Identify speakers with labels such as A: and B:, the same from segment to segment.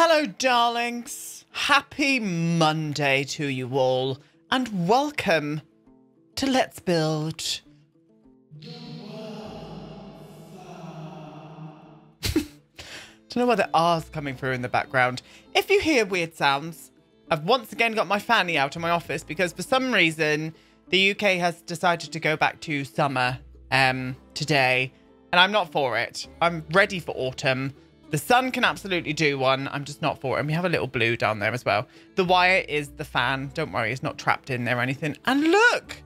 A: Hello, darlings. Happy Monday to you all, and welcome to Let's Build. Don't know why the R's coming through in the background. If you hear weird sounds, I've once again got my fanny out of my office because for some reason the UK has decided to go back to summer um, today, and I'm not for it. I'm ready for autumn. The sun can absolutely do one. I'm just not for it. And we have a little blue down there as well. The wire is the fan. Don't worry, it's not trapped in there or anything. And look,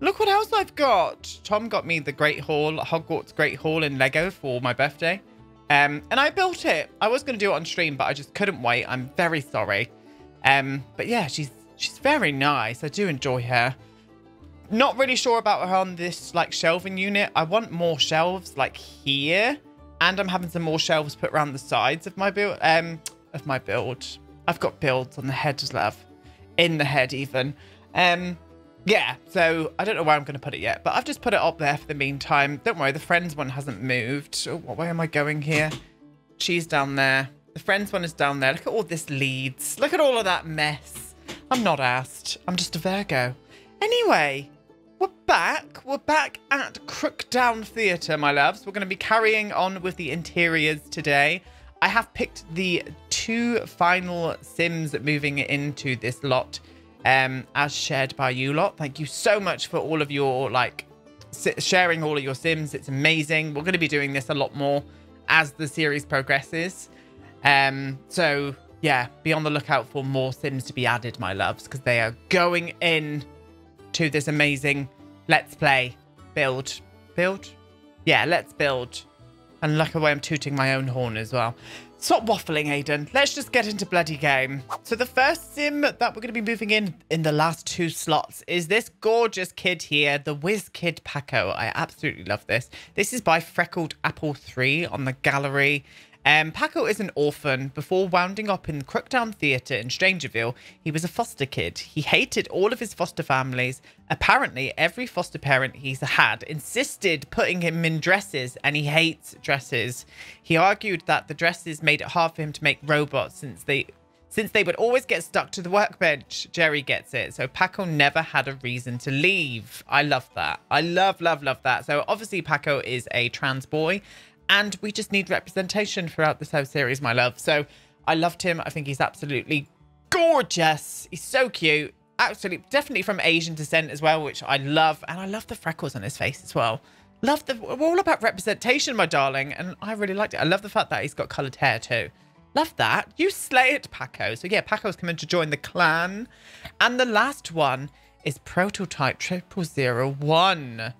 A: look what else I've got. Tom got me the Great Hall, Hogwarts Great Hall in Lego for my birthday. Um, and I built it. I was going to do it on stream, but I just couldn't wait. I'm very sorry. Um, but yeah, she's she's very nice. I do enjoy her. Not really sure about her on this like shelving unit. I want more shelves like here. And I'm having some more shelves put around the sides of my build. Um, of my build. I've got builds on the head as love. In the head even. Um, yeah, so I don't know where I'm going to put it yet, but I've just put it up there for the meantime. Don't worry, the Friends one hasn't moved. Oh, where am I going here? She's down there. The Friends one is down there. Look at all this leads. Look at all of that mess. I'm not asked. I'm just a Virgo. Anyway, we're back. We're back at Crookdown Theatre, my loves. We're going to be carrying on with the interiors today. I have picked the two final Sims moving into this lot um, as shared by you lot. Thank you so much for all of your, like, sharing all of your Sims. It's amazing. We're going to be doing this a lot more as the series progresses. Um, so, yeah, be on the lookout for more Sims to be added, my loves, because they are going in to this amazing let's play, build, build? Yeah, let's build. And look away, I'm tooting my own horn as well. Stop waffling, Aiden. Let's just get into bloody game. So the first sim that we're going to be moving in in the last two slots is this gorgeous kid here, the Whiz Kid Paco. I absolutely love this. This is by Freckled Apple 3 on the gallery. Um, Paco is an orphan. Before wounding up in the Crookdown Theatre in Strangerville, he was a foster kid. He hated all of his foster families. Apparently, every foster parent he's had insisted putting him in dresses, and he hates dresses. He argued that the dresses made it hard for him to make robots since they since they would always get stuck to the workbench. Jerry gets it. So Paco never had a reason to leave. I love that. I love, love, love that. So obviously Paco is a trans boy and we just need representation throughout this whole series, my love. So I loved him. I think he's absolutely gorgeous. He's so cute. Absolutely, definitely from Asian descent as well, which I love. And I love the freckles on his face as well. Love the, we're all about representation, my darling. And I really liked it. I love the fact that he's got coloured hair too. Love that. You slay it, Paco. So yeah, Paco's coming to join the clan. And the last one is Prototype Triple Zero One.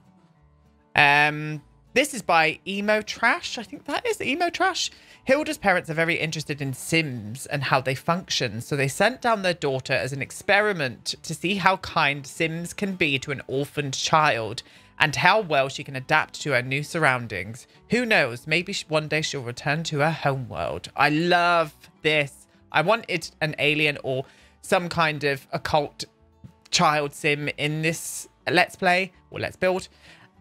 A: Um, this is by Emo Trash. I think that is Emo Trash. Hilda's parents are very interested in Sims and how they function, so they sent down their daughter as an experiment to see how kind Sims can be to an orphaned child and how well she can adapt to her new surroundings. Who knows? Maybe one day she'll return to her homeworld. I love this. I wanted an alien or some kind of occult child sim in this Let's Play or Let's Build.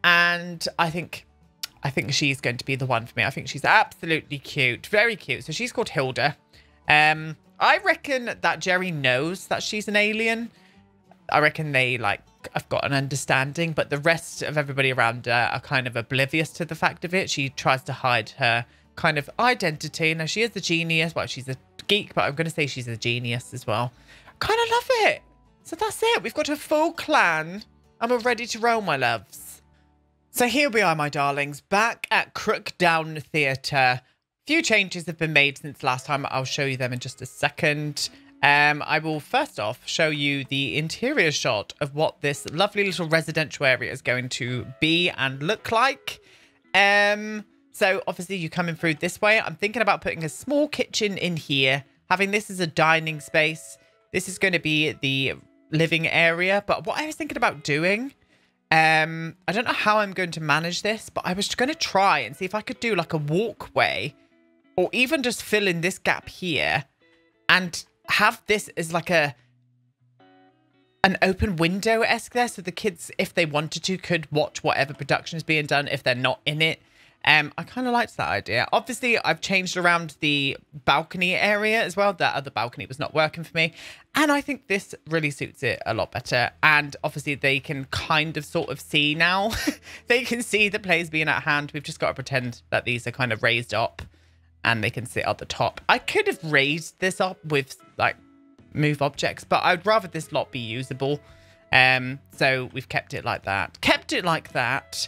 A: And I think I think she's going to be the one for me. I think she's absolutely cute. Very cute. So she's called Hilda. Um, I reckon that Jerry knows that she's an alien. I reckon they, like, have got an understanding, but the rest of everybody around her are kind of oblivious to the fact of it. She tries to hide her kind of identity. Now, she is a genius. Well, she's a geek, but I'm going to say she's a genius as well. Kind of love it. So that's it. We've got a full clan we're ready to roll, my loves. So here we are, my darlings, back at Crookdown Theatre. A few changes have been made since last time. I'll show you them in just a second. Um, I will first off show you the interior shot of what this lovely little residential area is going to be and look like. Um, so obviously you coming through this way. I'm thinking about putting a small kitchen in here, having this as a dining space. This is going to be the living area. But what I was thinking about doing um, I don't know how I'm going to manage this, but I was going to try and see if I could do like a walkway or even just fill in this gap here and have this as like a an open window esque there so the kids if they wanted to could watch whatever production is being done if they're not in it Um, I kind of liked that idea. Obviously, I've changed around the balcony area as well. That other balcony was not working for me. And I think this really suits it a lot better. And obviously, they can kind of sort of see now. they can see the plays being at hand. We've just got to pretend that these are kind of raised up and they can sit at the top. I could have raised this up with like move objects, but I'd rather this lot be usable. Um, so we've kept it like that. Kept it like that.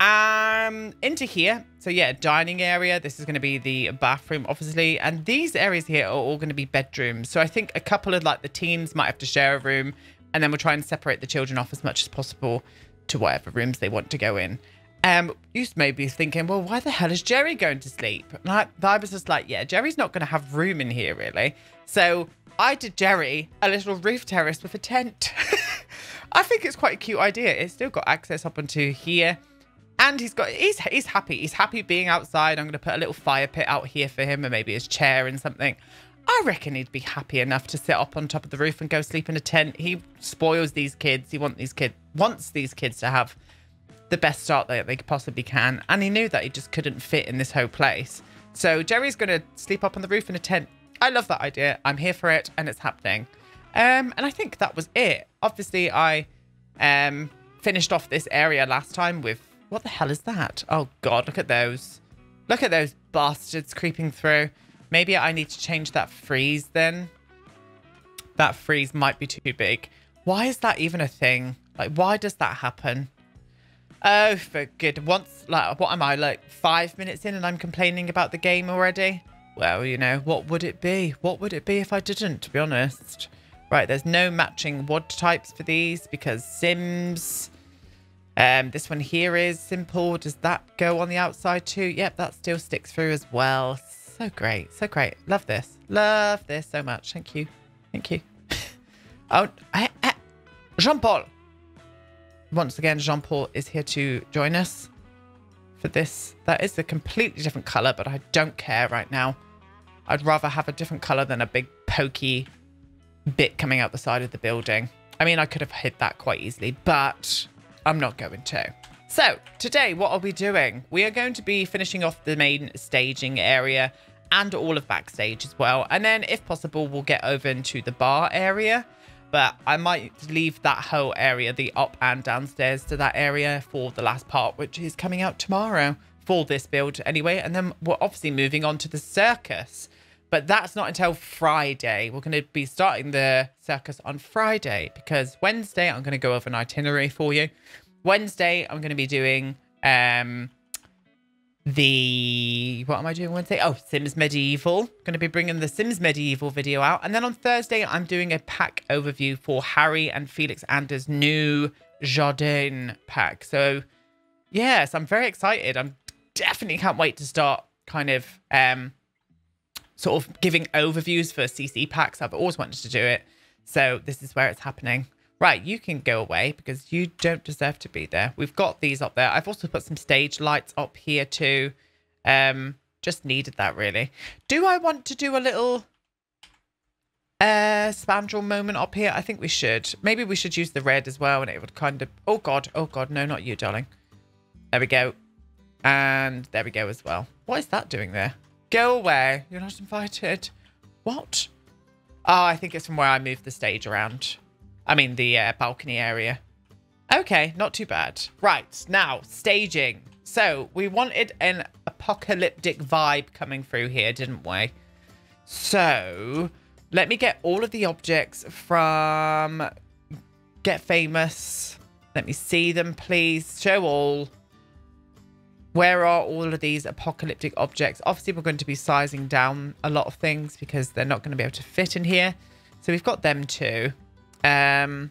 A: Um, into here. So yeah, dining area. This is going to be the bathroom, obviously. And these areas here are all going to be bedrooms. So I think a couple of like the teens might have to share a room. And then we'll try and separate the children off as much as possible to whatever rooms they want to go in. Um, you may be thinking, well, why the hell is Jerry going to sleep? And I, I was just like, yeah, Jerry's not going to have room in here, really. So I did Jerry a little roof terrace with a tent. I think it's quite a cute idea. It's still got access up onto here. And he's got he's he's happy. He's happy being outside. I'm gonna put a little fire pit out here for him and maybe his chair and something. I reckon he'd be happy enough to sit up on top of the roof and go sleep in a tent. He spoils these kids. He want these kid wants these kids to have the best start that they possibly can. And he knew that he just couldn't fit in this whole place. So Jerry's gonna sleep up on the roof in a tent. I love that idea. I'm here for it and it's happening. Um, and I think that was it. Obviously, I um finished off this area last time with what the hell is that? Oh, God, look at those. Look at those bastards creeping through. Maybe I need to change that frieze then. That frieze might be too big. Why is that even a thing? Like, why does that happen? Oh, for good. Once, like, what am I, like, five minutes in and I'm complaining about the game already? Well, you know, what would it be? What would it be if I didn't, to be honest? Right, there's no matching WOD types for these because Sims um, this one here is simple. Does that go on the outside too? Yep, that still sticks through as well. So great. So great. Love this. Love this so much. Thank you. Thank you. oh, I, I, Jean-Paul. Once again, Jean-Paul is here to join us for this. That is a completely different color, but I don't care right now. I'd rather have a different color than a big pokey bit coming out the side of the building. I mean, I could have hid that quite easily, but I'm not going to. So today, what are we doing? We are going to be finishing off the main staging area and all of backstage as well. And then if possible, we'll get over into the bar area. But I might leave that whole area, the up and downstairs to that area for the last part, which is coming out tomorrow for this build anyway. And then we're obviously moving on to the circus. But that's not until Friday. We're going to be starting the circus on Friday because Wednesday I'm going to go over an itinerary for you. Wednesday I'm going to be doing um the what am I doing Wednesday? Oh, Sims Medieval. Going to be bringing the Sims Medieval video out, and then on Thursday I'm doing a pack overview for Harrie and Felixandre's new Jardin pack. So yes, I'm very excited. I'm definitely can't wait to start kind of um sort of giving overviews for CC packs. I've always wanted to do it. So this is where it's happening. Right, you can go away because you don't deserve to be there. We've got these up there. I've also put some stage lights up here too. Um, just needed that really. Do I want to do a little uh spandrel moment up here? I think we should. Maybe we should use the red as well and it would kind of... Oh God, oh God, no, not you, darling. There we go. And there we go as well. What is that doing there? Go away. You're not invited. What? Oh, I think it's from where I moved the stage around. I mean, the uh, balcony area. Okay, not too bad. Right, now, staging. So, we wanted an apocalyptic vibe coming through here, didn't we? So, let me get all of the objects from Get Famous. Let me see them, please. Show all. Where are all of these apocalyptic objects? Obviously, we're going to be sizing down a lot of things because they're not going to be able to fit in here. So we've got them too. Um,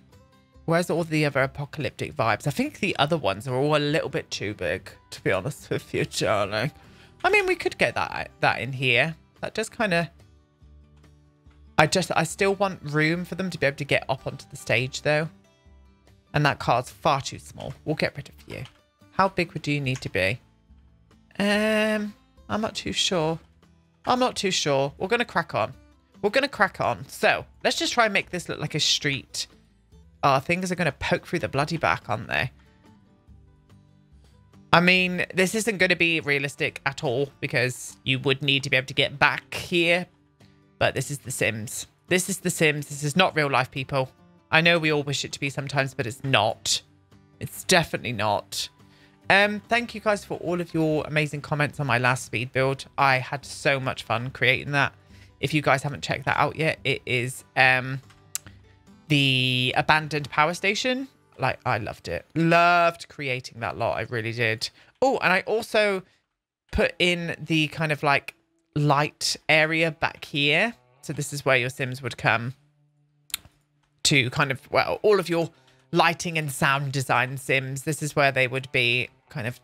A: where's all the other apocalyptic vibes? I think the other ones are all a little bit too big, to be honest with you, darling. I mean, we could get that that in here. That does kind of... I just, I still want room for them to be able to get up onto the stage, though. And that car's far too small. We'll get rid of you. How big would you need to be? Um, I'm not too sure. I'm not too sure. We're going to crack on. We're going to crack on. So, let's just try and make this look like a street. Oh, things are going to poke through the bloody back, aren't they? I mean, this isn't going to be realistic at all because you would need to be able to get back here. But this is The Sims. This is The Sims. This is not real life, people. I know we all wish it to be sometimes, but it's not. It's definitely not. Um, thank you guys for all of your amazing comments on my last speed build. I had so much fun creating that. If you guys haven't checked that out yet, it is um, the abandoned power station like I loved it. Loved creating that lot. I really did. Oh, and I also put in the kind of like light area back here. So this is where your Sims would come to kind of, well, all of your lighting and sound design Sims. This is where they would be kind of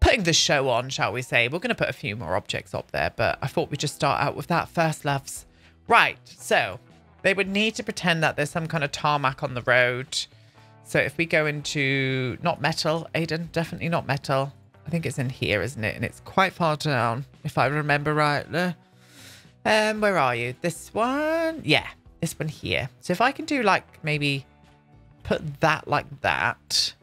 A: putting the show on, shall we say. We're going to put a few more objects up there, but I thought we'd just start out with that first, loves. Right, so they would need to pretend that there's some kind of tarmac on the road so if we go into, not metal, Aiden, definitely not metal. I think it's in here, isn't it? And it's quite far down, if I remember rightly. Um, where are you? This one? Yeah, this one here. So if I can do like maybe put that like that.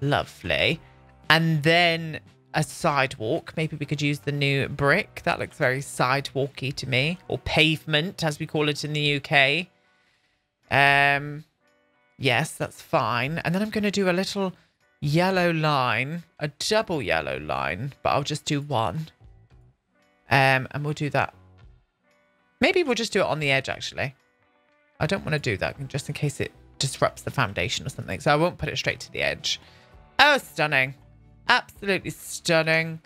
A: Lovely. And then a sidewalk. Maybe we could use the new brick. That looks very sidewalky to me. Or pavement, as we call it in the UK. Um, Yes, that's fine. And then I'm going to do a little yellow line, a double yellow line, but I'll just do one. Um, and we'll do that. Maybe we'll just do it on the edge, actually. I don't want to do that just in case it disrupts the foundation or something. So I won't put it straight to the edge. Oh, stunning. Absolutely stunning.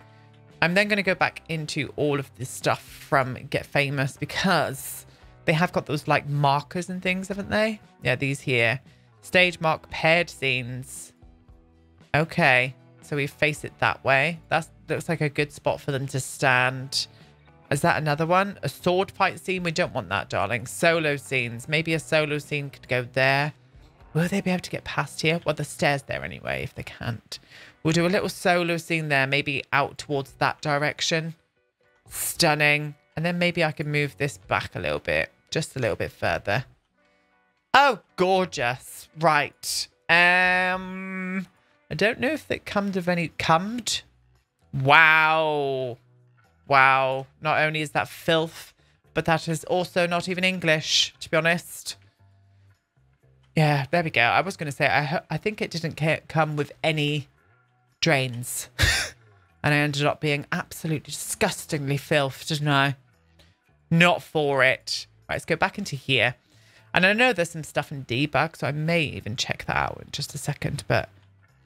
A: I'm then going to go back into all of this stuff from Get Famous because they have got those like markers and things, haven't they? Yeah, these here. Stage mark paired scenes. Okay. So we face it that way. That looks like a good spot for them to stand. Is that another one? A sword fight scene? We don't want that, darling. Solo scenes. Maybe a solo scene could go there. Will they be able to get past here? Well, the stairs there anyway, if they can't. We'll do a little solo scene there, maybe out towards that direction. Stunning. And then maybe I can move this back a little bit, just a little bit further. Oh, gorgeous. Right. Um, I don't know if that comes of any... Comed? Wow. Wow. Not only is that filth, but that is also not even English, to be honest. Yeah, there we go. I was going to say, I, I think it didn't come with any drains. and I ended up being absolutely disgustingly filth, didn't I? Not for it. Right, let's go back into here. And I know there's some stuff in debug, so I may even check that out in just a second. But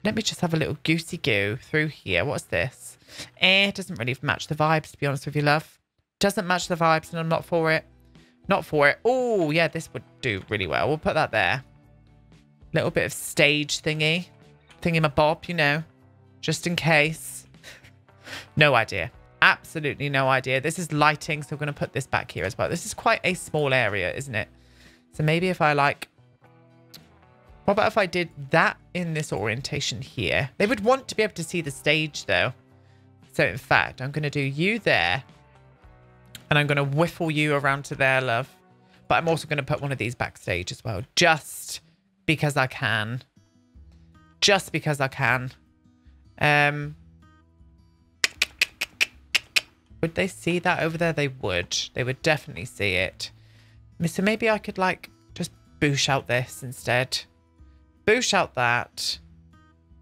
A: let me just have a little goosey goo through here. What's this? Eh, it doesn't really match the vibes, to be honest with you, love. Doesn't match the vibes, and I'm not for it. Not for it. Oh, yeah, this would do really well. We'll put that there. Little bit of stage thingy. Thingy my bob, you know. Just in case. no idea. Absolutely no idea. This is lighting, so we're going to put this back here as well. This is quite a small area, isn't it? So maybe if I like... What about if I did that in this orientation here? They would want to be able to see the stage though. So in fact, I'm going to do you there. And I'm going to whiffle you around to there, love. But I'm also going to put one of these backstage as well. Just because I can. Just because I can. Um, would they see that over there? They would. They would definitely see it. So maybe I could like just boosh out this instead. Boosh out that.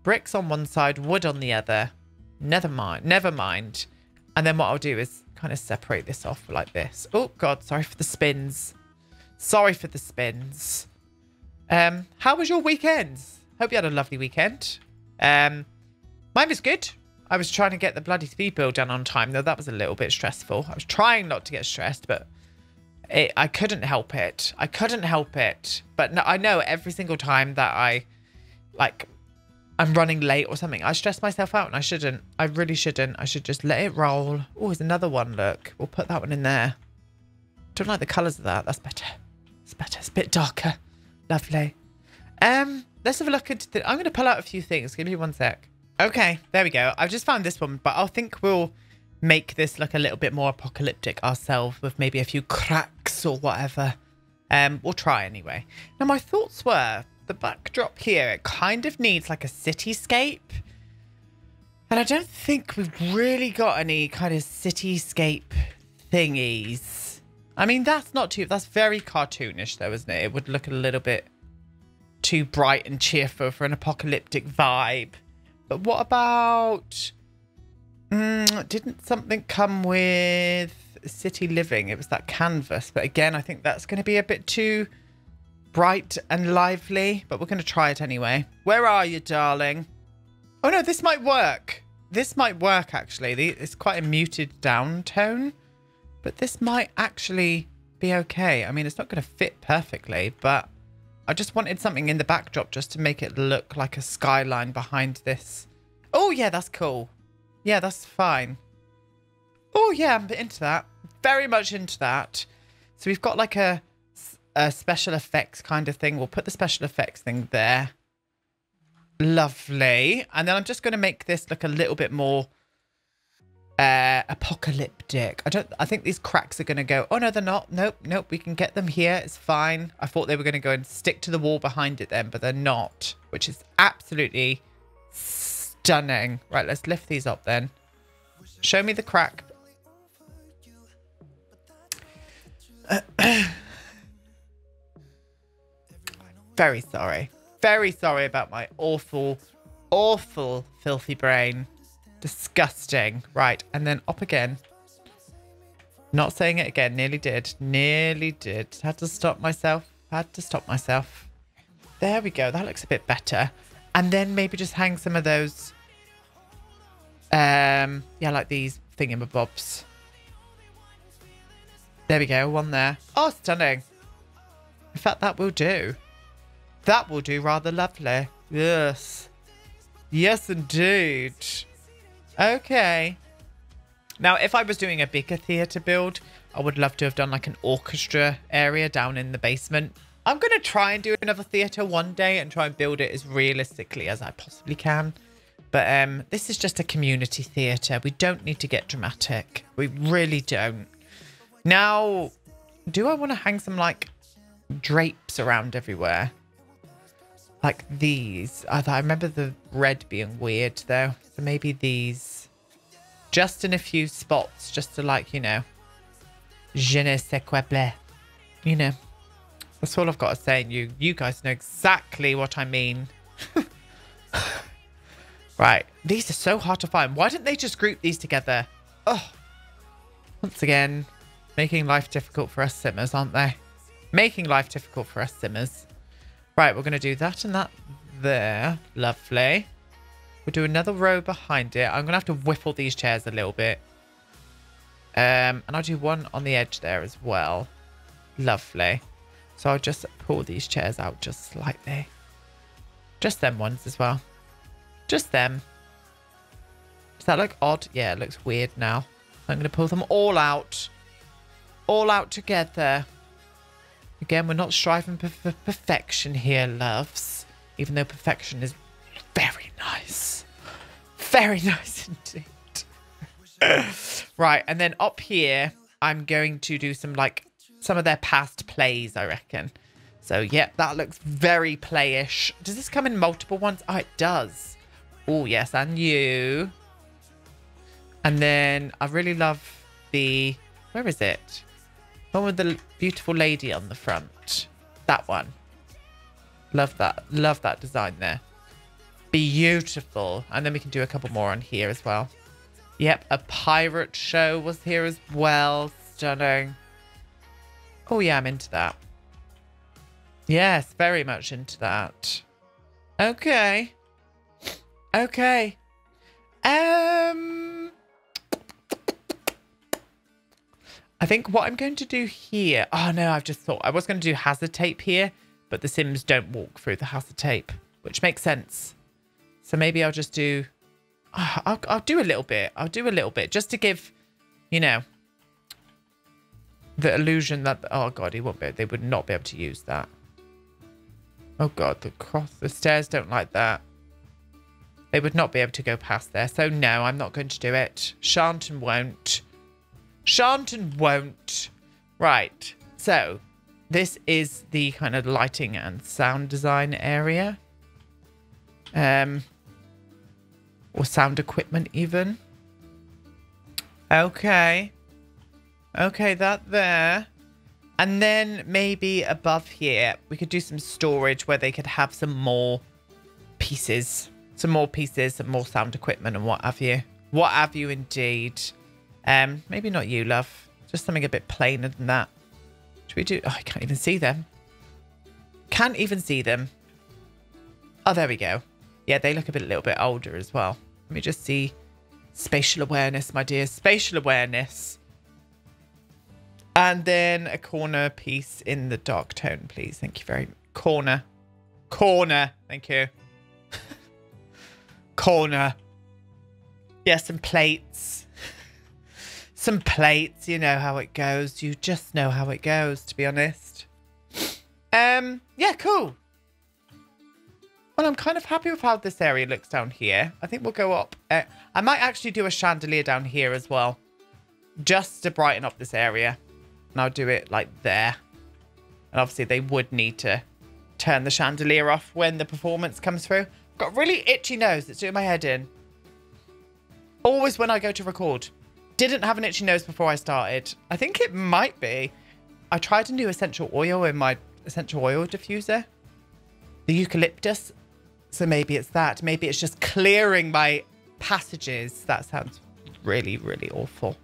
A: Bricks on one side, wood on the other. Never mind. Never mind. And then what I'll do is kind of separate this off like this. Oh, God. Sorry for the spins. Sorry for the spins. Um, how was your weekend? Hope you had a lovely weekend. Um, mine was good. I was trying to get the bloody speed build done on time, though that was a little bit stressful. I was trying not to get stressed, but it, I couldn't help it. I couldn't help it. But no, I know every single time that I, like, I'm running late or something, I stress myself out and I shouldn't. I really shouldn't. I should just let it roll. Oh, there's another one. Look, we'll put that one in there. Don't like the colours of that. That's better. It's better. It's a bit darker. Lovely. Um, let's have a look at. The, I'm going to pull out a few things. Give me one sec. Okay, there we go. I've just found this one, but I think we'll make this look a little bit more apocalyptic ourselves with maybe a few cracks or whatever. Um, we'll try anyway. Now, my thoughts were the backdrop here, it kind of needs like a cityscape. And I don't think we've really got any kind of cityscape thingies. I mean, that's not too, that's very cartoonish though, isn't it? It would look a little bit too bright and cheerful for an apocalyptic vibe. But what about, mm, didn't something come with city living? It was that canvas. But again, I think that's going to be a bit too bright and lively, but we're going to try it anyway. Where are you, darling? Oh no, this might work. This might work actually. It's quite a muted down tone, but this might actually be okay. I mean, it's not going to fit perfectly, but I just wanted something in the backdrop just to make it look like a skyline behind this. Oh yeah, that's cool. Yeah, that's fine. Oh yeah, I'm into that. Very much into that. So we've got like a, a special effects kind of thing. We'll put the special effects thing there. Lovely. And then I'm just going to make this look a little bit more uh, apocalyptic. I don't, I think these cracks are going to go, oh no, they're not. Nope, nope, we can get them here. It's fine. I thought they were going to go and stick to the wall behind it then, but they're not, which is absolutely stunning. Right, let's lift these up then. Show me the crack. Very sorry very sorry about my awful, awful, filthy brain. Disgusting. Right, and then up again. Not saying it again. Nearly did. Nearly did. Had to stop myself. Had to stop myself. There we go. That looks a bit better. And then maybe just hang some of those. Um, yeah, like these thingamabobs. There we go. One there. Oh, stunning. In fact, that will do. That will do rather lovely. Yes. Yes, indeed. Okay. Now, if I was doing a bigger theatre build, I would love to have done like an orchestra area down in the basement. I'm going to try and do another theatre one day and try and build it as realistically as I possibly can. But um, this is just a community theatre. We don't need to get dramatic. We really don't. Now, do I want to hang some like drapes around everywhere? like these. I, I remember the red being weird though. So maybe these. Just in a few spots, just to like, you know, je ne sais quoi bleu. You know, that's all I've got to say. And you, you guys know exactly what I mean. right. These are so hard to find. Why didn't they just group these together? Oh, once again, making life difficult for us simmers, aren't they? Making life difficult for us simmers. Right, we're going to do that and that there. Lovely. We'll do another row behind it. I'm going to have to whiffle these chairs a little bit. Um, and I'll do one on the edge there as well. Lovely. So I'll just pull these chairs out just slightly. Just them ones as well. Just them. Does that look odd? Yeah, it looks weird now. I'm going to pull them all out. All out together. Again, we're not striving for perfection here, loves. Even though perfection is very nice. Very nice indeed. right, and then up here, I'm going to do some, like, some of their past plays, I reckon. So, yeah, that looks very playish. Does this come in multiple ones? Oh, it does. Oh, yes, and you. And then I really love the... Where is it? One with the beautiful lady on the front. That one. Love that. Love that design there. Beautiful. And then we can do a couple more on here as well. Yep, a pirate show was here as well. Stunning. Oh yeah, I'm into that. Yes, very much into that. Okay. Okay. Um I think what I'm going to do here... Oh, no, I've just thought I was going to do hazard tape here, but the Sims don't walk through the hazard tape, which makes sense. So maybe I'll just do... Oh, I'll, I'll do a little bit. I'll do a little bit just to give, you know, the illusion that... Oh, God, he won't be... They would not be able to use that. Oh, God, the cross... The stairs don't like that. They would not be able to go past there. So, no, I'm not going to do it. Shan't and won't. Shan't and won't. Right. So this is the kind of lighting and sound design area. Um, Or sound equipment even. Okay. Okay, that there. And then maybe above here, we could do some storage where they could have some more pieces. Some more pieces, some more sound equipment and what have you. What have you indeed. Um, maybe not you, love. Just something a bit plainer than that. Should we do... Oh, I can't even see them. Can't even see them. Oh, there we go. Yeah, they look a bit, a little bit older as well. Let me just see. Spatial awareness, my dear. Spatial awareness. And then a corner piece in the dark tone, please. Thank you very much. Corner. Corner. Thank you. corner. Yeah, some plates. some plates. You know how it goes. You just know how it goes, to be honest. Um, yeah, cool. Well, I'm kind of happy with how this area looks down here. I think we'll go up. Uh, I might actually do a chandelier down here as well. Just to brighten up this area. And I'll do it like there. And obviously they would need to turn the chandelier off when the performance comes through. I've Got really itchy nose. It's doing my head in. Always when I go to record. Didn't have an itchy nose before I started. I think it might be. I tried a new essential oil in my essential oil diffuser. The eucalyptus. So maybe it's that. Maybe it's just clearing my passages. That sounds really, really awful.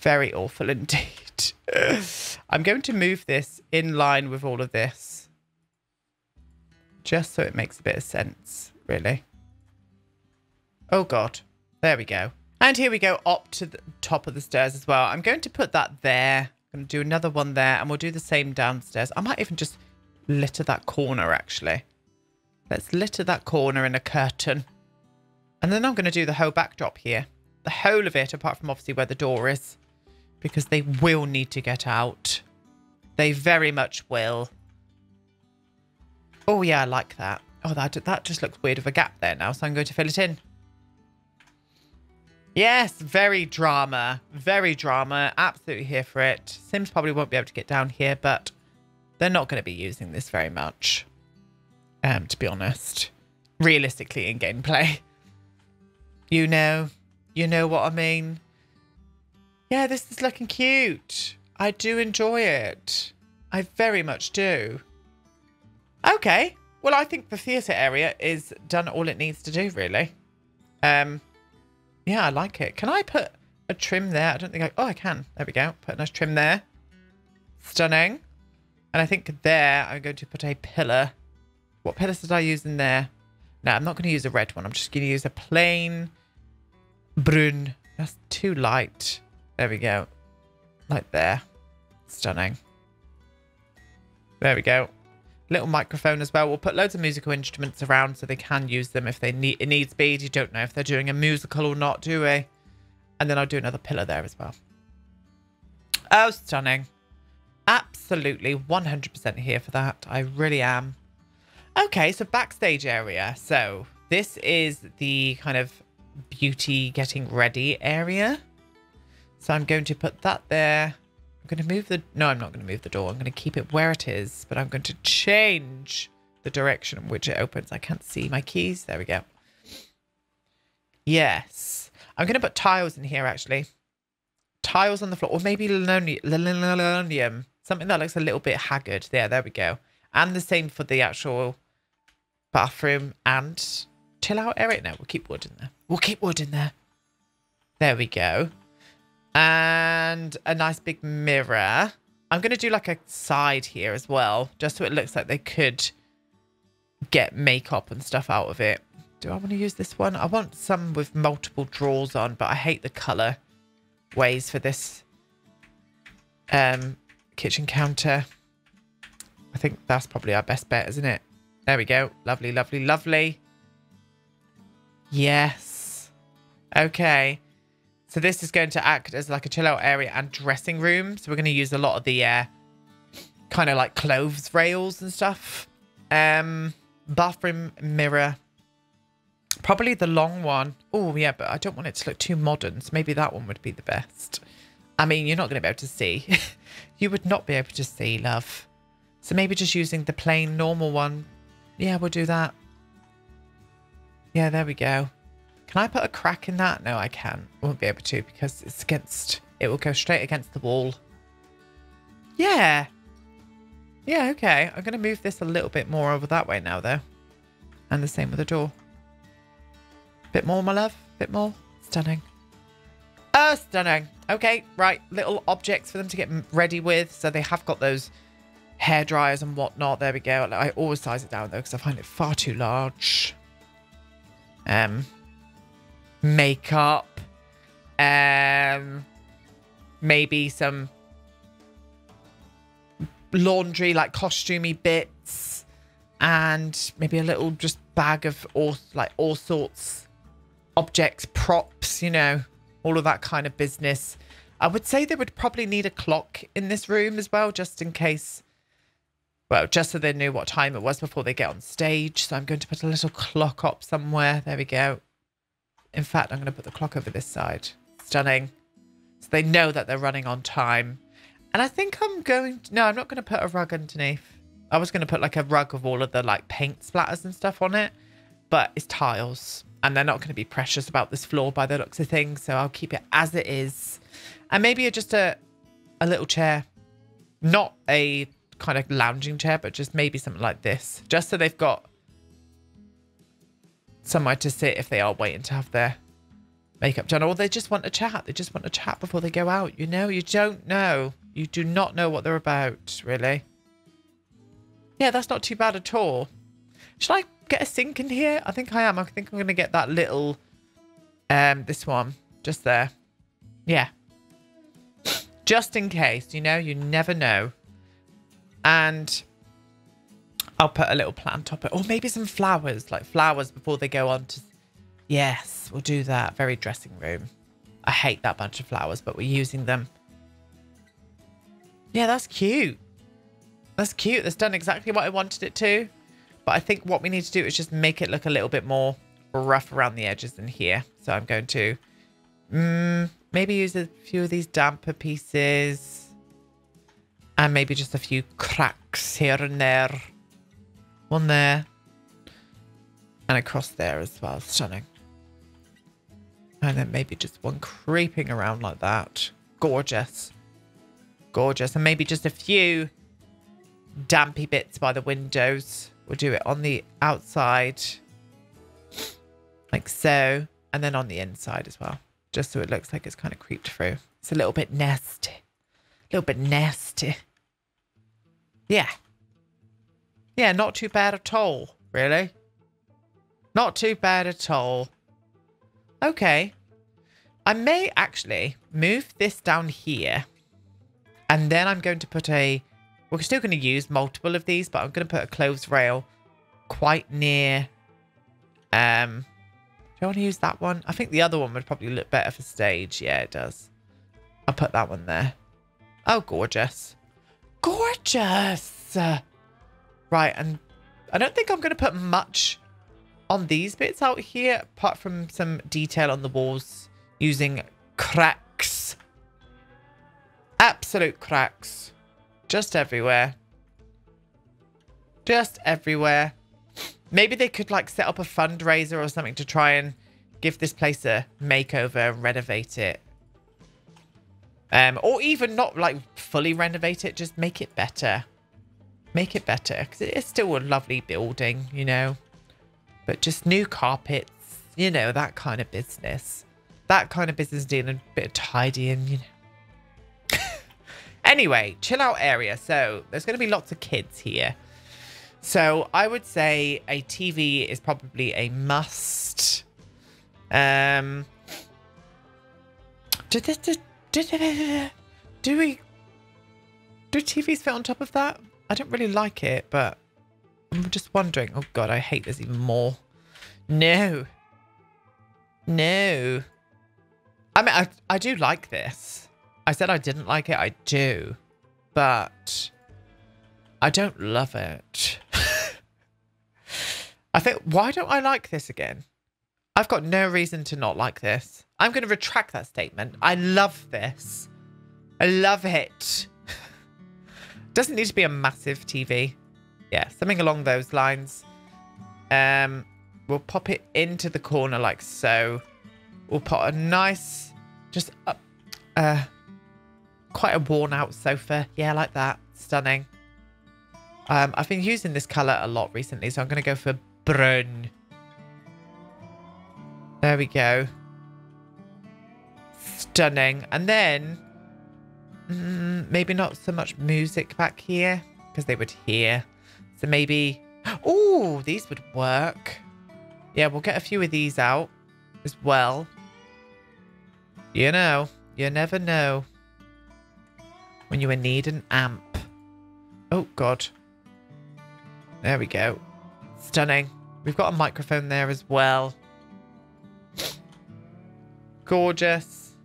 A: Very awful indeed. I'm going to move this in line with all of this. Just so it makes a bit of sense, really. Oh, God. There we go. And here we go up to the top of the stairs as well. I'm going to put that there. I'm going to do another one there. And we'll do the same downstairs. I might even just litter that corner, actually. Let's litter that corner in a curtain. And then I'm going to do the whole backdrop here. The whole of it, apart from obviously where the door is because they will need to get out. They very much will. Oh, yeah, I like that. Oh, that, that just looks weird of a gap there now, so I'm going to fill it in. Yes, very drama. Very drama. Absolutely here for it. Sims probably won't be able to get down here, but they're not going to be using this very much. Um, to be honest. Realistically in gameplay. You know. You know what I mean. Yeah, this is looking cute. I do enjoy it. I very much do. Okay. Well, I think the theatre area is done all it needs to do, really. Um, yeah, I like it. Can I put a trim there? I don't think I... Oh, I can. There we go. Put a nice trim there. Stunning. And I think there I'm going to put a pillar. What pillars did I use in there? No, I'm not going to use a red one. I'm just going to use a plain brun. That's too light. There we go. Like there. Stunning. There we go. Little microphone as well. We'll put loads of musical instruments around so they can use them if they need it needs be. You don't know if they're doing a musical or not, do we? And then I'll do another pillar there as well. Oh, stunning. Absolutely 100% here for that. I really am. Okay, so backstage area. So this is the kind of beauty getting ready area. So I'm going to put that there. I'm going to move the... No, I'm not going to move the door. I'm going to keep it where it is. But I'm going to change the direction in which it opens. I can't see my keys. There we go. Yes. I'm going to put tiles in here, actually. Tiles on the floor. Or maybe linoleum. Something that looks a little bit haggard. There, there we go. And the same for the actual bathroom and chill out area. No, we'll keep wood in there. We'll keep wood in there. There we go. And a nice big mirror. I'm going to do like a side here as well, just so it looks like they could get makeup and stuff out of it. Do I want to use this one? I want some with multiple drawers on, but I hate the colour ways for this um, kitchen counter. I think that's probably our best bet, isn't it? There we go. Lovely, lovely, lovely. Yes. Okay. So this is going to act as like a chill out area and dressing room. So we're going to use a lot of the uh, kind of like clothes rails and stuff. Um, bathroom mirror. Probably the long one. Oh, yeah, but I don't want it to look too modern. So maybe that one would be the best. I mean, you're not going to be able to see. you would not be able to see, love. So maybe just using the plain normal one. Yeah, we'll do that. Yeah, there we go. Can I put a crack in that? No, I can't. Won't be able to because it's against... It will go straight against the wall. Yeah. Yeah, okay. I'm going to move this a little bit more over that way now, though. And the same with the door. Bit more, my love. Bit more. Stunning. Oh, stunning. Okay, right. Little objects for them to get ready with. So they have got those hair dryers and whatnot. There we go. I always size it down, though, because I find it far too large. Um, makeup. Um, maybe some laundry, like costumey bits. And maybe a little just bag of all, like all sorts objects, props, you know, all of that kind of business. I would say they would probably need a clock in this room as well, just in case. Well, just so they knew what time it was before they get on stage. So I'm going to put a little clock up somewhere. There we go. In fact, I'm going to put the clock over this side. Stunning. So they know that they're running on time. And I think I'm going to, no, I'm not going to put a rug underneath. I was going to put like a rug of all of the like paint splatters and stuff on it, but it's tiles and they're not going to be precious about this floor by the looks of things. So I'll keep it as it is. And maybe just a, a little chair, not a kind of lounging chair, but just maybe something like this, just so they've got somewhere to sit if they are waiting to have their makeup done, or they just want a chat. They just want a chat before they go out. You know, you don't know. You do not know what they're about, really. Yeah, that's not too bad at all. Should I get a sink in here? I think I am. I think I'm going to get that little, um, this one just there. Yeah. Just in case, you know, you never know. And I'll put a little plant up it, or maybe some flowers, like flowers before they go on to. Yes, we'll do that. Very dressing room. I hate that bunch of flowers, but we're using them. Yeah, that's cute. That's cute. That's done exactly what I wanted it to. But I think what we need to do is just make it look a little bit more rough around the edges in here. So I'm going to mm, maybe use a few of these damper pieces. And maybe just a few cracks here and there. One there. And across there as well. Stunning. And then maybe just one creeping around like that. Gorgeous. Gorgeous. And maybe just a few dampy bits by the windows. We'll do it on the outside, like so, and then on the inside as well, just so it looks like it's kind of creeped through. It's a little bit nasty, a little bit nasty. Yeah. Yeah, not too bad at all, really. Not too bad at all. Okay. I may actually move this down here. And then I'm going to put a we're still going to use multiple of these, but I'm going to put a clothes rail quite near. Um, do I want to use that one? I think the other one would probably look better for stage. Yeah, it does. I'll put that one there. Oh, gorgeous. Gorgeous. Right, and I don't think I'm going to put much on these bits out here, apart from some detail on the walls using cracks. Absolute cracks. Just everywhere. Just everywhere. Maybe they could like set up a fundraiser or something to try and give this place a makeover and renovate it. Um, or even not like fully renovate it, just make it better. Make it better because it is still a lovely building, you know. But just new carpets, you know, that kind of business. That kind of business dealing a bit of tidying, you know. Anyway, chill out area. So there's going to be lots of kids here. So I would say a TV is probably a must. Um, do, do, do, do, we do TVs fit on top of that? I don't really like it, but I'm just wondering. Oh god, I hate this even more. No. No. I mean, I, I do like this. I said I didn't like it. I do. But I don't love it. I think, why don't I like this again? I've got no reason to not like this. I'm going to retract that statement. I love this. I love it. Doesn't need to be a massive TV. Yeah, something along those lines. Um, we'll pop it into the corner like so. We'll put a nice, just uh, uh quite a worn out sofa. Yeah, like that. Stunning. Um, I've been using this colour a lot recently, so I'm going to go for brown. There we go. Stunning. And then, mm, maybe not so much music back here, because they would hear. So maybe, oh, these would work. Yeah, we'll get a few of these out as well. You know, you never know when you need an amp. Oh, God. There we go. Stunning. We've got a microphone there as well. Gorgeous.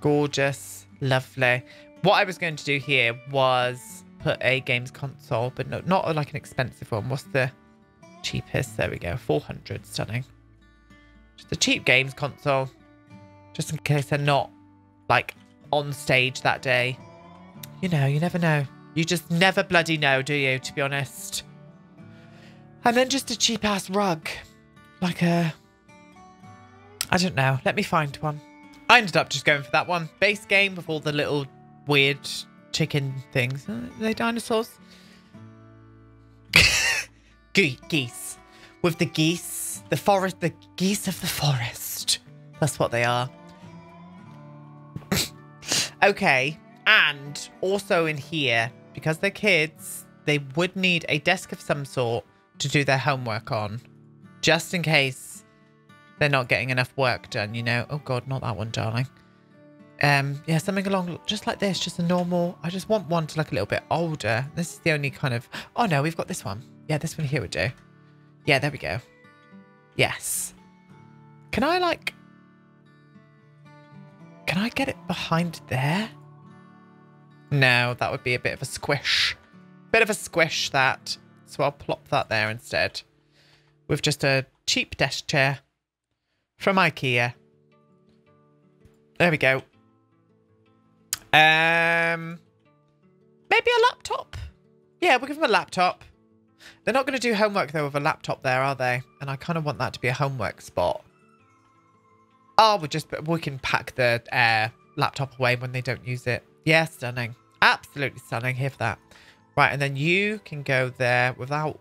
A: Gorgeous. Lovely. What I was going to do here was put a games console, but no, not like an expensive one. What's the cheapest? There we go. 400. Stunning. Just a cheap games console. Just in case they're not like on stage that day. You know, you never know. You just never bloody know, do you, to be honest? And then just a cheap ass rug. Like a. I don't know. Let me find one. I ended up just going for that one. Base game with all the little weird chicken things. Are they dinosaurs? geese. With the geese. The forest. The geese of the forest. That's what they are. okay. And also in here, because they're kids, they would need a desk of some sort to do their homework on, just in case they're not getting enough work done, you know? Oh God, not that one, darling. Um, yeah, something along just like this, just a normal. I just want one to look a little bit older. This is the only kind of. Oh no, we've got this one. Yeah, this one here would do. Yeah, there we go. Yes. Can I like? Can I get it behind there? No, that would be a bit of a squish. Bit of a squish, that. So I'll plop that there instead. With just a cheap desk chair from Ikea. There we go. Um, Maybe a laptop. Yeah, we'll give them a laptop. They're not going to do homework, though, with a laptop there, are they? And I kind of want that to be a homework spot. Oh, we just we can pack the uh, laptop away when they don't use it. Yeah, stunning. Absolutely stunning. Here for that. Right, and then you can go there without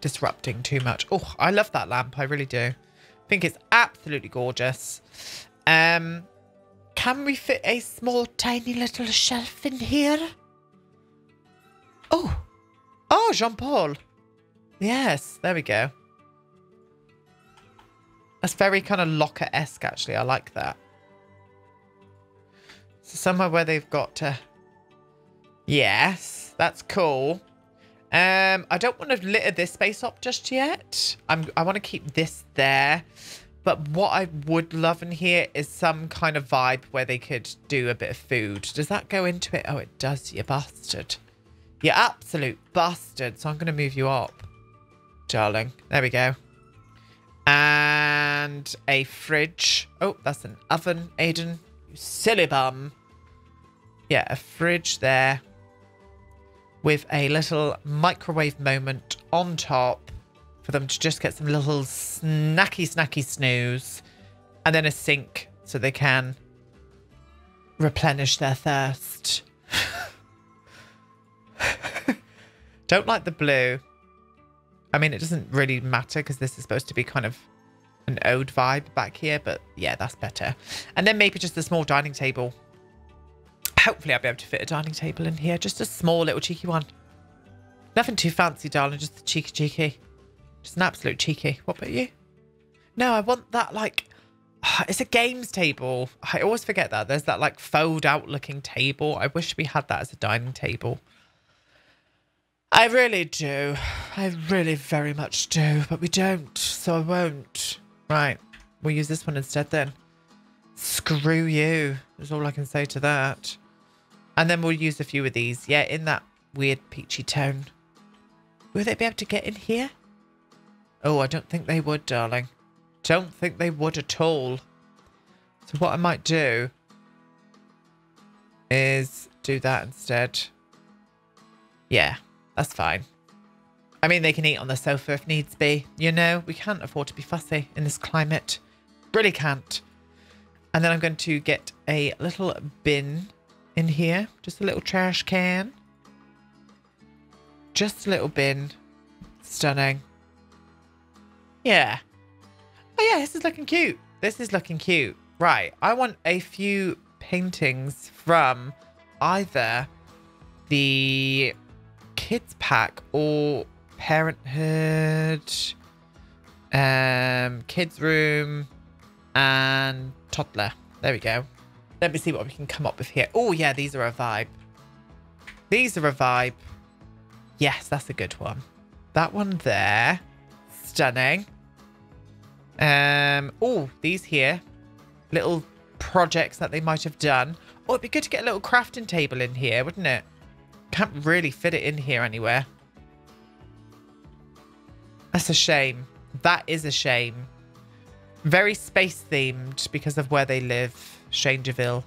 A: disrupting too much. Oh, I love that lamp. I really do. I think it's absolutely gorgeous. Um, can we fit a small, tiny little shelf in here? Oh. Oh, Jean-Paul. Yes, there we go. That's very kind of locker-esque, actually. I like that. So somewhere where they've got to... Yes, that's cool. Um, I don't want to litter this space up just yet. I'm, I want to keep this there. But what I would love in here is some kind of vibe where they could do a bit of food. Does that go into it? Oh, it does, you bastard. You absolute bastard. So I'm going to move you up, darling. There we go. And a fridge. Oh, that's an oven, Aiden. You silly bum. Yeah, a fridge there with a little microwave moment on top for them to just get some little snacky, snacky snooze. And then a sink so they can replenish their thirst. Don't like the blue. I mean, it doesn't really matter because this is supposed to be kind of an ode vibe back here. But yeah, that's better. And then maybe just a small dining table Hopefully I'll be able to fit a dining table in here. Just a small little cheeky one. Nothing too fancy, darling. Just a cheeky cheeky. Just an absolute cheeky. What about you? No, I want that like... It's a games table. I always forget that. There's that like fold out looking table. I wish we had that as a dining table. I really do. I really very much do. But we don't. So I won't. Right. We'll use this one instead then. Screw you. Is all I can say to that. And then we'll use a few of these. Yeah, in that weird peachy tone. Will they be able to get in here? Oh, I don't think they would, darling. Don't think they would at all. So what I might do is do that instead. Yeah, that's fine. I mean, they can eat on the sofa if needs be. You know, we can't afford to be fussy in this climate. Really can't. And then I'm going to get a little bin in here. Just a little trash can. Just a little bin. Stunning. Yeah. Oh yeah, this is looking cute. This is looking cute. Right, I want a few paintings from either the kids pack or parenthood, um, kids room, and toddler. There we go. Let me see what we can come up with here. Oh yeah, these are a vibe. These are a vibe. Yes, that's a good one. That one there. Stunning. Um, oh, these here. Little projects that they might have done. Oh, it'd be good to get a little crafting table in here, wouldn't it? Can't really fit it in here anywhere. That's a shame. That is a shame. Very space themed because of where they live. Strangerville.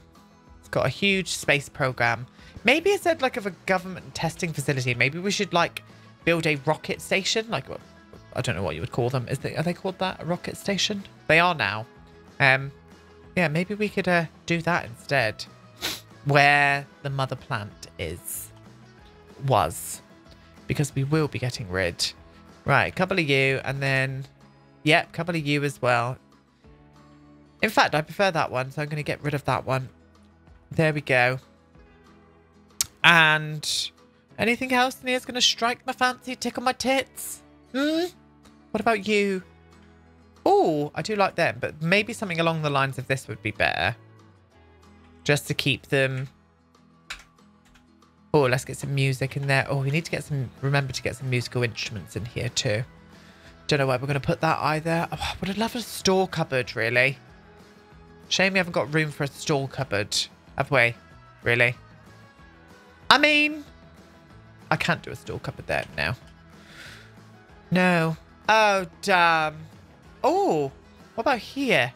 A: It's got a huge space program. Maybe instead like of a government testing facility, maybe we should like build a rocket station. Like I don't know what you would call them. Is they are they called that a rocket station? They are now. Um, yeah, maybe we could uh, do that instead. Where the mother plant is, was, because we will be getting rid. Right, a couple of you, and then, yep, a couple of you as well. In fact, I prefer that one, so I'm going to get rid of that one. There we go. And anything else in here is going to strike my fancy, tickle my tits? Hmm? What about you? Oh, I do like them, but maybe something along the lines of this would be better. Just to keep them... Oh, let's get some music in there. Oh, we need to get some... Remember to get some musical instruments in here too. Don't know where we're going to put that either. Oh, I would loved a store cupboard, really. Shame we haven't got room for a stall cupboard. Have we? Really? I mean... I can't do a stall cupboard there now. No. Oh, damn. Oh, what about here?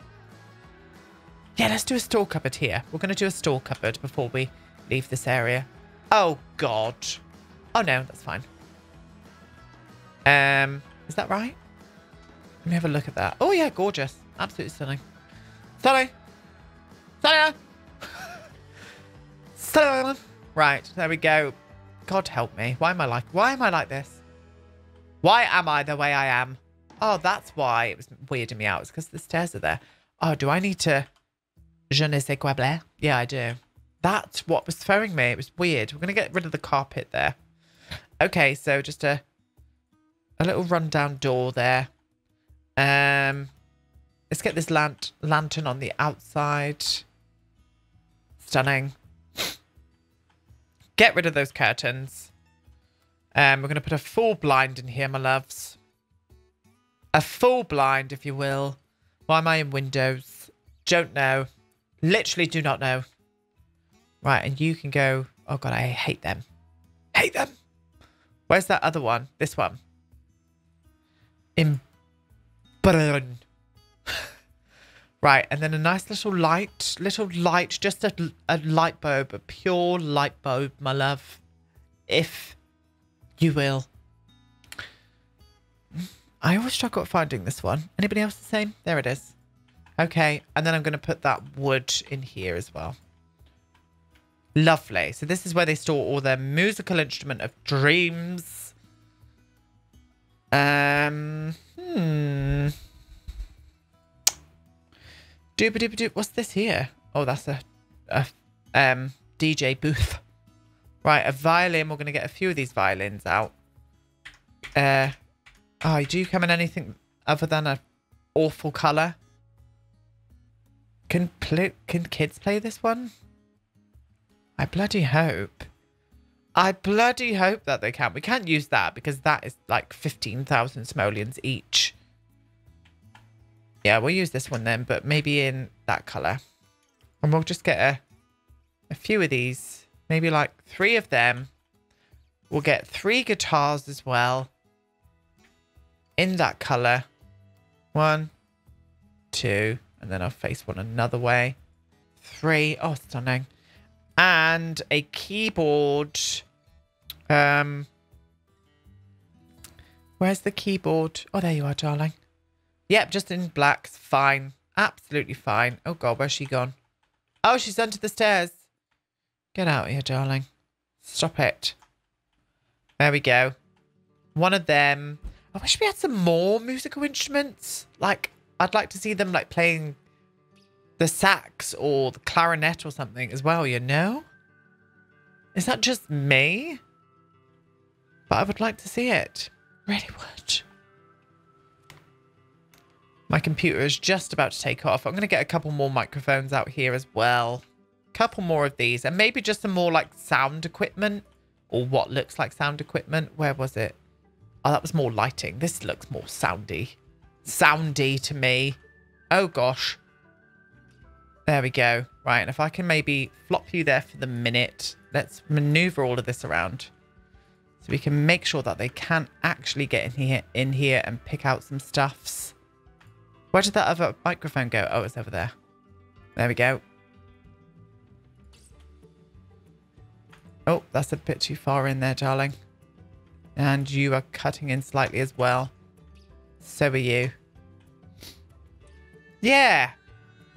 A: Yeah, let's do a stall cupboard here. We're going to do a stall cupboard before we leave this area. Oh, God. Oh, no, that's fine. Um, Is that right? Let me have a look at that. Oh, yeah, gorgeous. Absolutely stunning. Stunning. Right, there we go. God help me. Why am I like, why am I like this? Why am I the way I am? Oh, that's why it was weirding me out. It's because the stairs are there. Oh, do I need to... Je ne sais quoi bleu? Yeah, I do. That's what was throwing me. It was weird. We're going to get rid of the carpet there. Okay, so just a a little rundown door there. Um, let's get this lant lantern on the outside. Stunning. Get rid of those curtains. Um, we're going to put a full blind in here, my loves. A full blind, if you will. Why am I in Windows? Don't know. Literally do not know. Right, and you can go... Oh, God, I hate them. Hate them. Where's that other one? This one. In... Burn. Right, and then a nice little light. Little light. Just a, a light bulb. A pure light bulb, my love. If you will. I always struggle at finding this one. Anybody else the same? There it is. Okay, and then I'm going to put that wood in here as well. Lovely. So this is where they store all their musical instrument of dreams. Um, hmm. Dooba dooba doop. What's this here? Oh, that's a, a um DJ booth. Right, a violin. We're going to get a few of these violins out. Uh, Oh, do you come in anything other than a awful colour? Can play, can kids play this one? I bloody hope. I bloody hope that they can. We can't use that because that is like 15,000 simoleons each. Yeah, we'll use this one then, but maybe in that colour. And we'll just get a, a few of these. Maybe like three of them. We'll get three guitars as well in that color. One, two, and then I'll face one another way. Three. Oh, stunning. And a keyboard. Um, Where's the keyboard? Oh, there you are, darling. Yep, just in black. Fine. Absolutely fine. Oh, God, where's she gone? Oh, she's under the stairs. Get out here, darling. Stop it. There we go. One of them. I wish we had some more musical instruments. Like, I'd like to see them, like, playing the sax or the clarinet or something as well, you know? Is that just me? But I would like to see it. Really would. My computer is just about to take off. I'm going to get a couple more microphones out here as well. Couple more of these. And maybe just some more like sound equipment. Or what looks like sound equipment. Where was it? Oh, that was more lighting. This looks more soundy. Soundy to me. Oh, gosh. There we go. Right, and if I can maybe flop you there for the minute. Let's maneuver all of this around. So we can make sure that they can actually get in here, in here and pick out some stuffs. Where did that other microphone go? Oh, it's over there. There we go. Oh, that's a bit too far in there, darling. And you are cutting in slightly as well. So are you. Yeah.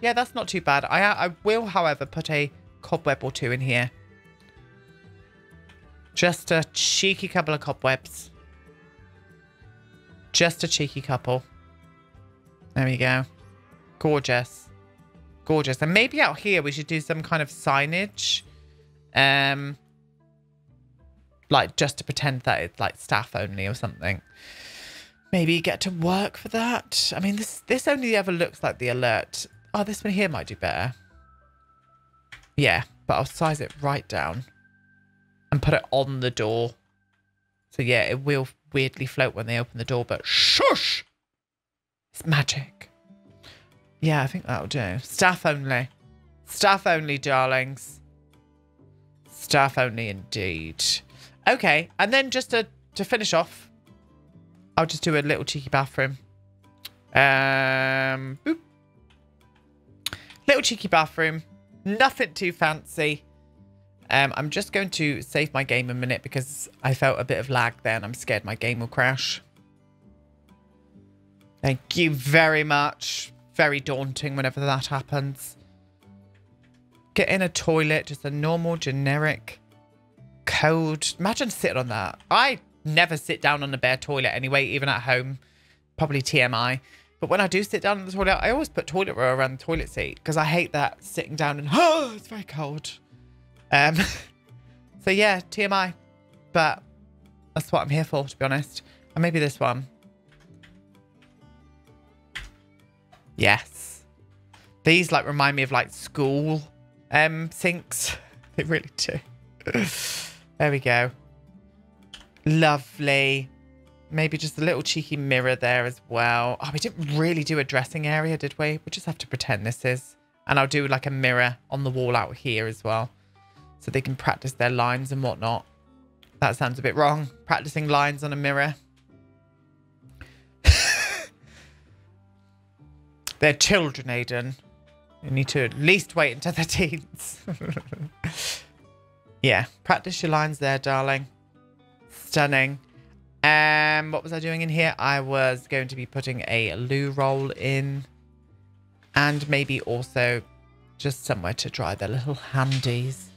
A: Yeah, that's not too bad. I, I will, however, put a cobweb or two in here. Just a cheeky couple of cobwebs. Just a cheeky couple. There we go. Gorgeous. Gorgeous. And maybe out here we should do some kind of signage. Um, like just to pretend that it's like staff only or something. Maybe get to work for that. I mean, this this only ever looks like the alert. Oh, this one here might do better. Yeah, but I'll size it right down and put it on the door. So yeah, it will weirdly float when they open the door, but shush! It's magic. Yeah, I think that'll do. Staff only. Staff only, darlings. Staff only indeed. Okay, and then just to, to finish off, I'll just do a little cheeky bathroom. Um, boop. Little cheeky bathroom. Nothing too fancy. Um, I'm just going to save my game a minute because I felt a bit of lag there and I'm scared my game will crash. Thank you very much. Very daunting whenever that happens. Get in a toilet, just a normal, generic code. Imagine sitting on that. I never sit down on a bare toilet anyway, even at home. Probably TMI. But when I do sit down on the toilet, I always put toilet roll around the toilet seat because I hate that sitting down and, oh, it's very cold. Um, so yeah, TMI. But that's what I'm here for, to be honest. And maybe this one. Yes. These like remind me of like school um sinks. they really do. there we go. Lovely. Maybe just a little cheeky mirror there as well. Oh, we didn't really do a dressing area, did we? We just have to pretend this is. And I'll do like a mirror on the wall out here as well. So they can practice their lines and whatnot. That sounds a bit wrong. Practicing lines on a mirror. They're children, Aiden. You need to at least wait until they're teens. yeah, practice your lines there, darling. Stunning. Um, what was I doing in here? I was going to be putting a loo roll in. And maybe also just somewhere to dry their little handies.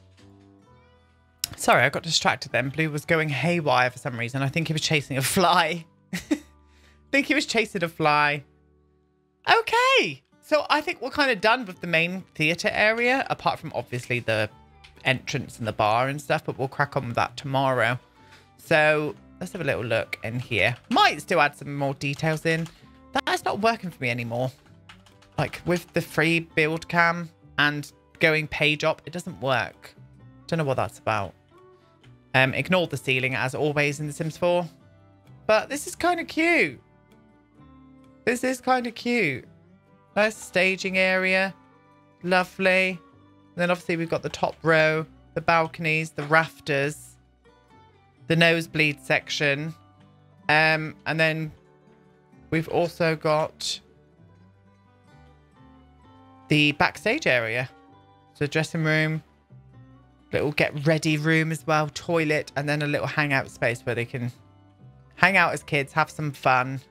A: Sorry, I got distracted then. Blue was going haywire for some reason. I think he was chasing a fly. I think he was chasing a fly. Okay. So I think we're kind of done with the main theatre area, apart from obviously the entrance and the bar and stuff, but we'll crack on with that tomorrow. So let's have a little look in here. Might still add some more details in. That's not working for me anymore. Like with the free build cam and going page up, it doesn't work. Don't know what that's about. Um, ignore the ceiling as always in The Sims 4. But this is kind of cute. This is kind of cute. Nice staging area. Lovely. And then obviously we've got the top row, the balconies, the rafters, the nosebleed section. Um, and then we've also got the backstage area. So dressing room, little get ready room as well, toilet, and then a little hangout space where they can hang out as kids, have some fun.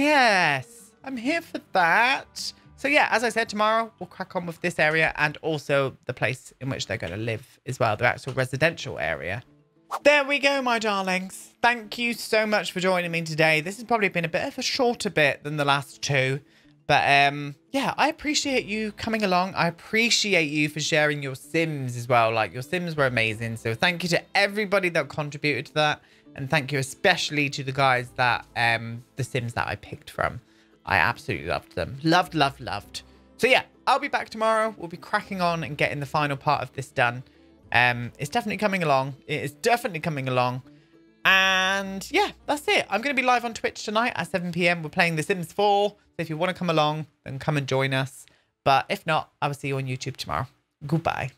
A: Yes, I'm here for that. So yeah, as I said, tomorrow we'll crack on with this area and also the place in which they're going to live as well, the actual residential area. There we go, my darlings. Thank you so much for joining me today. This has probably been a bit of a shorter bit than the last two. But um, yeah, I appreciate you coming along. I appreciate you for sharing your Sims as well. Like your Sims were amazing. So thank you to everybody that contributed to that. And thank you especially to the guys that, um, the Sims that I picked from. I absolutely loved them. Loved, loved, loved. So yeah, I'll be back tomorrow. We'll be cracking on and getting the final part of this done. Um, it's definitely coming along. It is definitely coming along. And yeah, that's it. I'm going to be live on Twitch tonight at 7 p.m. We're playing The Sims 4. So if you want to come along, then come and join us. But if not, I will see you on YouTube tomorrow. Goodbye.